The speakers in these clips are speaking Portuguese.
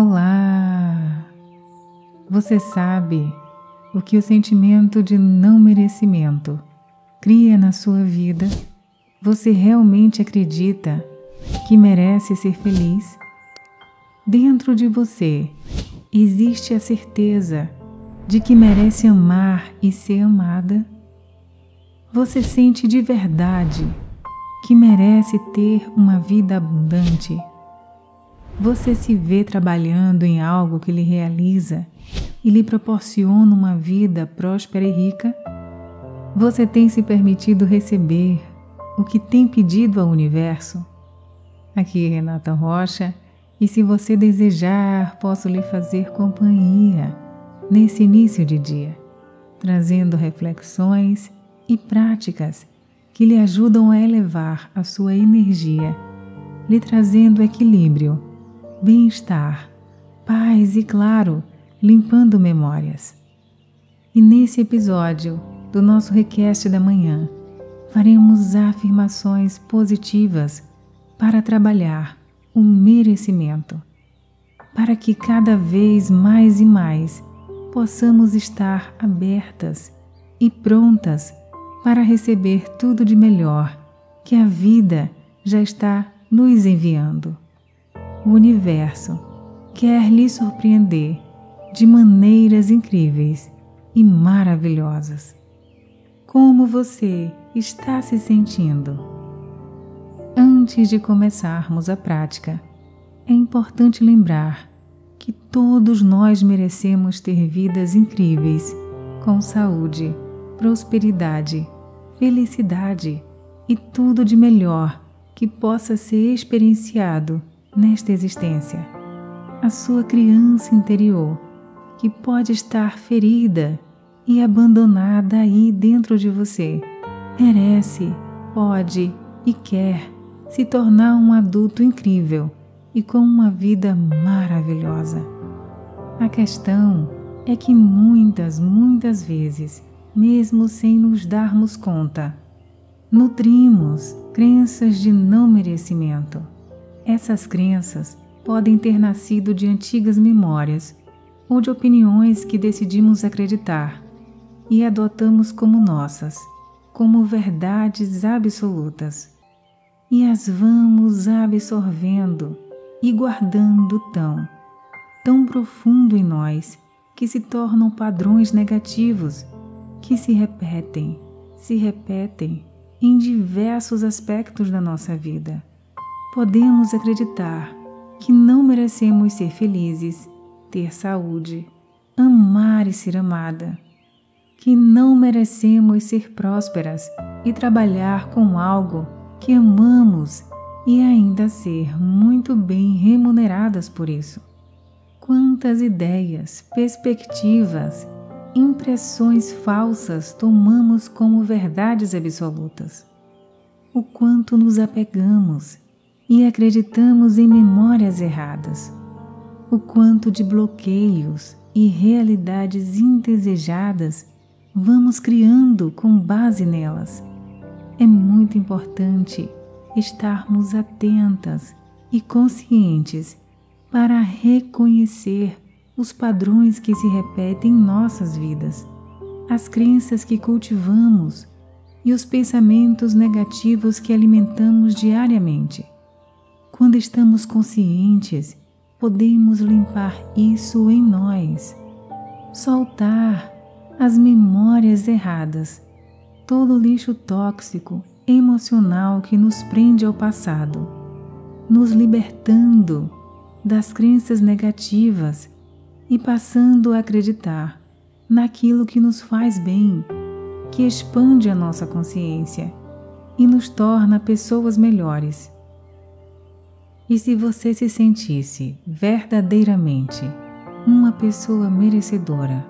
Olá! Você sabe o que o sentimento de não merecimento cria na sua vida? Você realmente acredita que merece ser feliz? Dentro de você existe a certeza de que merece amar e ser amada? Você sente de verdade que merece ter uma vida abundante? Você se vê trabalhando em algo que lhe realiza e lhe proporciona uma vida próspera e rica? Você tem se permitido receber o que tem pedido ao universo? Aqui é Renata Rocha, e se você desejar, posso lhe fazer companhia nesse início de dia, trazendo reflexões e práticas que lhe ajudam a elevar a sua energia, lhe trazendo equilíbrio, bem-estar, paz e, claro, limpando memórias. E nesse episódio do nosso request da manhã, faremos afirmações positivas para trabalhar o merecimento, para que cada vez mais e mais possamos estar abertas e prontas para receber tudo de melhor que a vida já está nos enviando. O universo quer lhe surpreender de maneiras incríveis e maravilhosas. Como você está se sentindo? Antes de começarmos a prática, é importante lembrar que todos nós merecemos ter vidas incríveis, com saúde, prosperidade, felicidade e tudo de melhor que possa ser experienciado nesta existência. A sua criança interior, que pode estar ferida e abandonada aí dentro de você, merece, pode e quer se tornar um adulto incrível e com uma vida maravilhosa. A questão é que muitas, muitas vezes mesmo sem nos darmos conta. Nutrimos crenças de não merecimento. Essas crenças podem ter nascido de antigas memórias ou de opiniões que decidimos acreditar e adotamos como nossas, como verdades absolutas. E as vamos absorvendo e guardando tão, tão profundo em nós que se tornam padrões negativos que se repetem, se repetem em diversos aspectos da nossa vida. Podemos acreditar que não merecemos ser felizes, ter saúde, amar e ser amada, que não merecemos ser prósperas e trabalhar com algo que amamos e ainda ser muito bem remuneradas por isso. Quantas ideias, perspectivas impressões falsas tomamos como verdades absolutas. O quanto nos apegamos e acreditamos em memórias erradas. O quanto de bloqueios e realidades indesejadas vamos criando com base nelas. É muito importante estarmos atentas e conscientes para reconhecer os padrões que se repetem em nossas vidas, as crenças que cultivamos e os pensamentos negativos que alimentamos diariamente. Quando estamos conscientes, podemos limpar isso em nós, soltar as memórias erradas, todo o lixo tóxico emocional que nos prende ao passado, nos libertando das crenças negativas e passando a acreditar naquilo que nos faz bem, que expande a nossa consciência e nos torna pessoas melhores. E se você se sentisse verdadeiramente uma pessoa merecedora,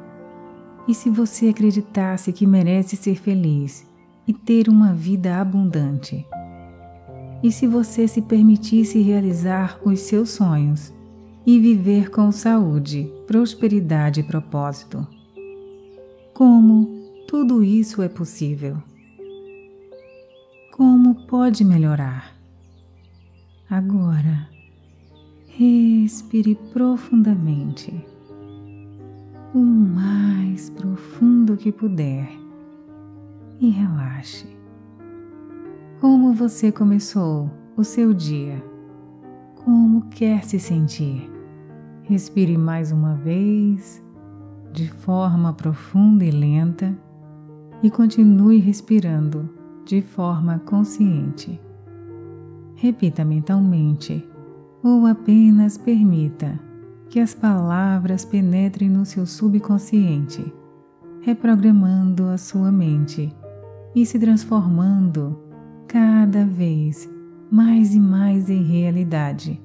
e se você acreditasse que merece ser feliz e ter uma vida abundante, e se você se permitisse realizar os seus sonhos, e viver com saúde, prosperidade e propósito. Como tudo isso é possível? Como pode melhorar? Agora, Respire profundamente, o mais profundo que puder, e relaxe. Como você começou o seu dia? Como quer se sentir? Respire mais uma vez, de forma profunda e lenta, e continue respirando de forma consciente. Repita mentalmente ou apenas permita que as palavras penetrem no seu subconsciente, reprogramando a sua mente e se transformando cada vez mais e mais em realidade,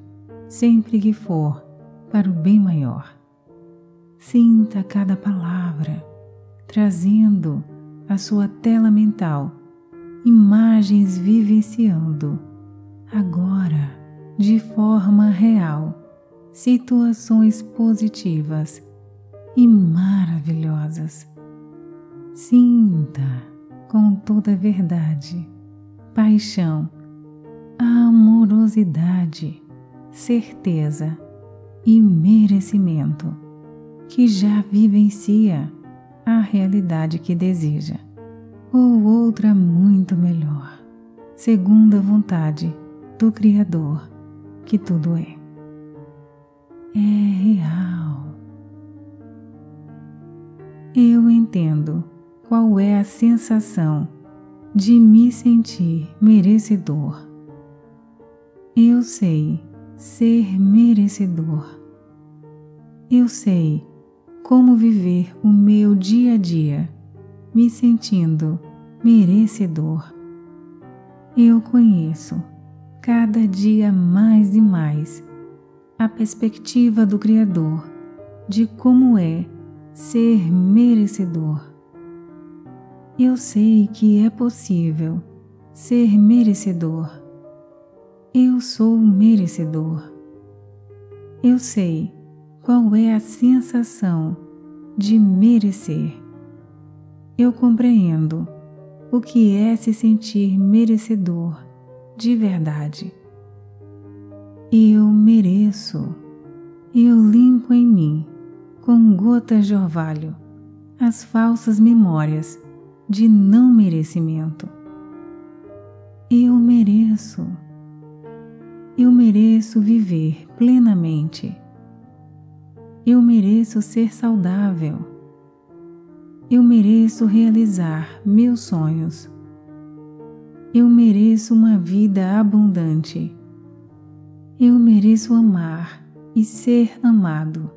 sempre que for para o bem maior. Sinta cada palavra, trazendo à sua tela mental imagens vivenciando agora de forma real situações positivas e maravilhosas. Sinta com toda verdade, paixão, amorosidade, certeza e merecimento que já vivencia a realidade que deseja, ou outra muito melhor, segundo a vontade do Criador que tudo é. É real. Eu entendo qual é a sensação de me sentir merecedor. Eu sei ser merecedor. Eu sei como viver o meu dia a dia me sentindo merecedor. Eu conheço cada dia mais e mais a perspectiva do Criador de como é ser merecedor. Eu sei que é possível ser merecedor. Eu sou merecedor. Eu sei qual é a sensação de merecer. Eu compreendo o que é se sentir merecedor de verdade. Eu mereço, eu limpo em mim, com gotas de orvalho, as falsas memórias de não merecimento. Eu mereço, eu mereço viver plenamente. Eu mereço ser saudável. Eu mereço realizar meus sonhos eu mereço uma vida abundante. Eu mereço amar e ser amado.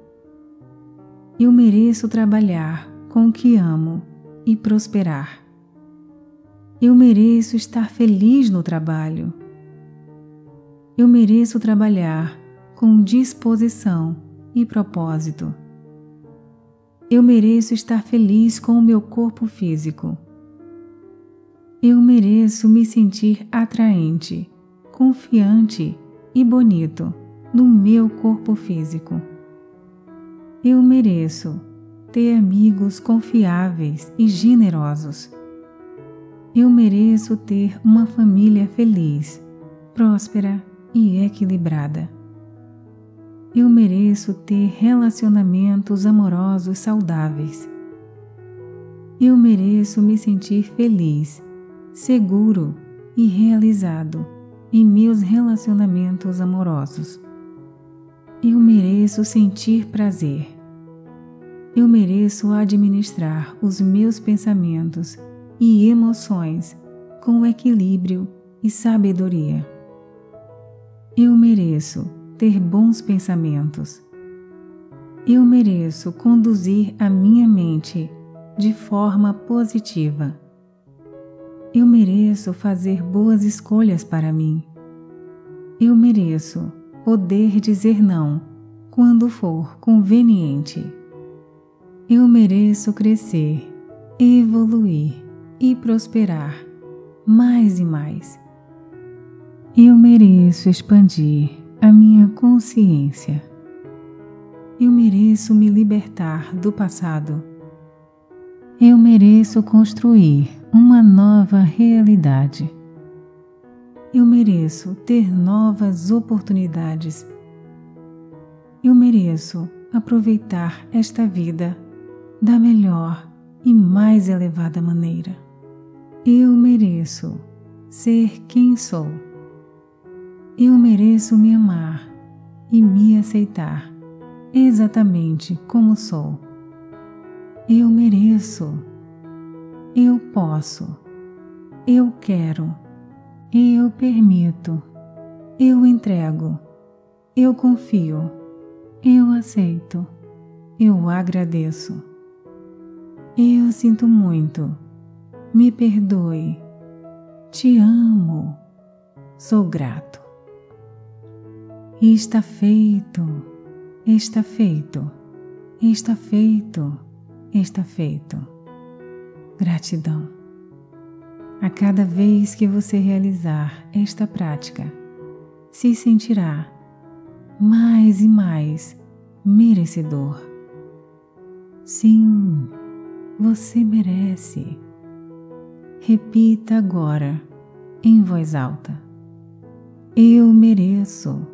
Eu mereço trabalhar com o que amo e prosperar. Eu mereço estar feliz no trabalho. Eu mereço trabalhar com disposição e propósito. Eu mereço estar feliz com o meu corpo físico. Eu mereço me sentir atraente, confiante e bonito no meu corpo físico. Eu mereço ter amigos confiáveis e generosos. Eu mereço ter uma família feliz, próspera e equilibrada. Eu mereço ter relacionamentos amorosos saudáveis. Eu mereço me sentir feliz seguro e realizado em meus relacionamentos amorosos. Eu mereço sentir prazer. Eu mereço administrar os meus pensamentos e emoções com equilíbrio e sabedoria. Eu mereço ter bons pensamentos. Eu mereço conduzir a minha mente de forma positiva eu mereço fazer boas escolhas para mim. Eu mereço poder dizer não quando for conveniente. Eu mereço crescer, evoluir e prosperar mais e mais. Eu mereço expandir a minha consciência. Eu mereço me libertar do passado. Eu mereço construir uma nova realidade. Eu mereço ter novas oportunidades. Eu mereço aproveitar esta vida da melhor e mais elevada maneira. Eu mereço ser quem sou. Eu mereço me amar e me aceitar exatamente como sou. Eu mereço. Eu posso. Eu quero. Eu permito. Eu entrego. Eu confio. Eu aceito. Eu agradeço. Eu sinto muito. Me perdoe. Te amo. Sou grato. Está feito. Está feito. Está feito. Está feito. Gratidão. A cada vez que você realizar esta prática, se sentirá mais e mais merecedor. Sim, você merece. Repita agora, em voz alta: Eu mereço.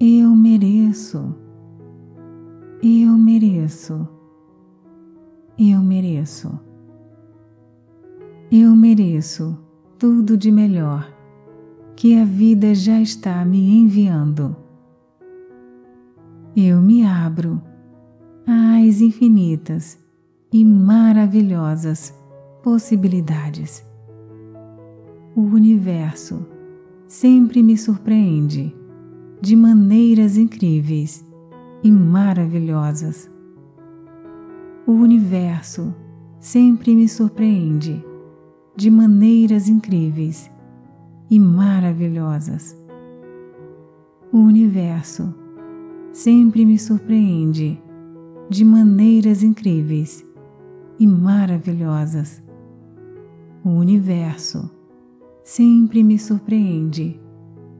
Eu mereço. Eu mereço. Eu mereço. Eu mereço tudo de melhor que a vida já está me enviando. Eu me abro às infinitas e maravilhosas possibilidades. O universo sempre me surpreende de maneiras incríveis e maravilhosas. O universo sempre me surpreende de maneiras incríveis e maravilhosas. O universo sempre me surpreende de maneiras incríveis e maravilhosas. O universo sempre me surpreende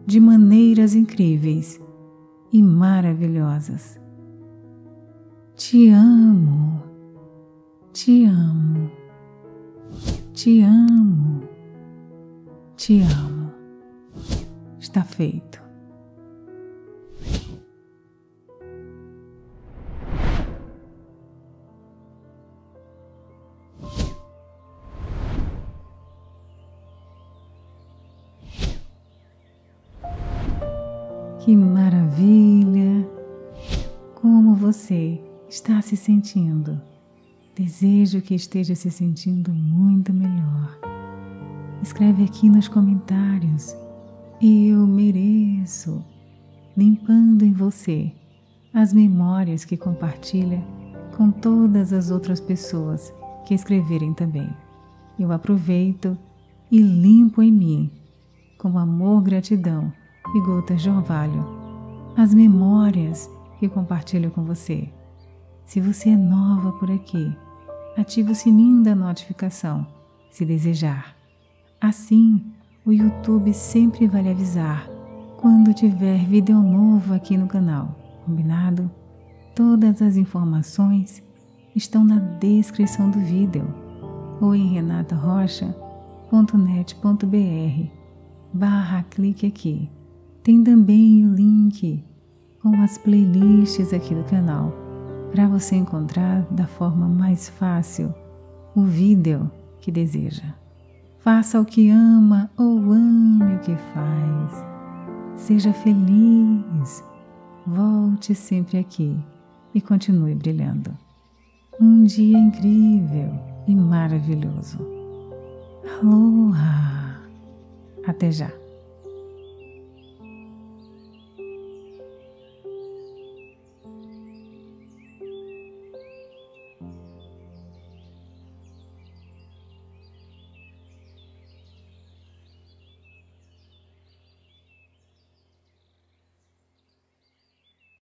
de maneiras incríveis e maravilhosas. Te amo, te amo, te amo, te amo. Está feito. Que maravilha! Como você está se sentindo? Desejo que esteja se sentindo muito melhor. Escreve aqui nos comentários. Eu mereço. Limpando em você as memórias que compartilha com todas as outras pessoas que escreverem também. Eu aproveito e limpo em mim, com amor, gratidão e gotas de orvalho, as memórias que compartilho com você. Se você é nova por aqui, ative o sininho da notificação, se desejar. Assim, o YouTube sempre vai lhe avisar quando tiver vídeo novo aqui no canal, combinado? Todas as informações estão na descrição do vídeo ou em renatarocha.net.br barra clique aqui. Tem também o link com as playlists aqui do canal para você encontrar da forma mais fácil o vídeo que deseja. Faça o que ama ou ame o que faz. Seja feliz. Volte sempre aqui e continue brilhando. Um dia incrível e maravilhoso. Aloha! Até já!